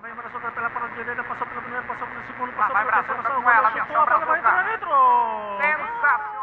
vem, abraçou pela para a direita, passou pelo primeiro, passou pelo segundo, passou vai pelo Brasil, terceiro, passou com ela, chutou, a bola vai entrar! Sensacional.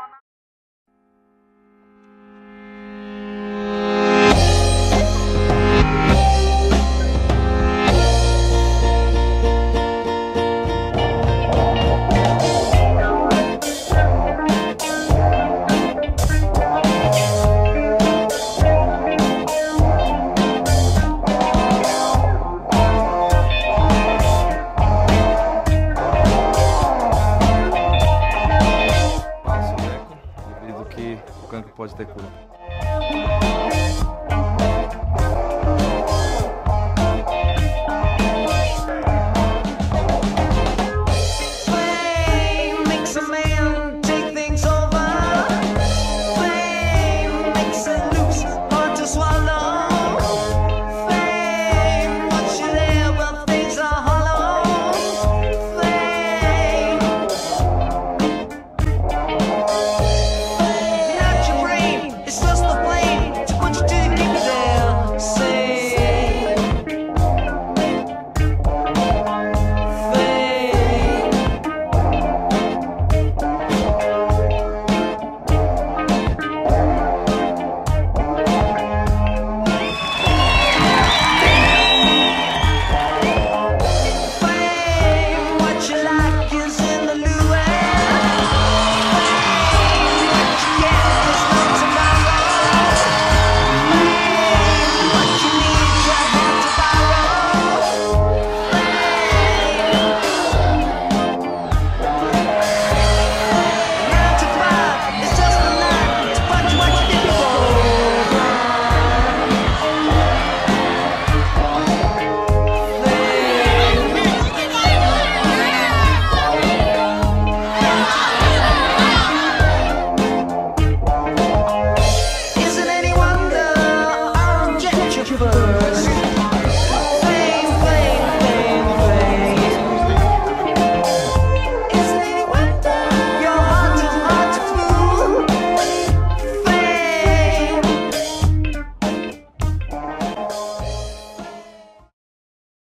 que pode ter cura.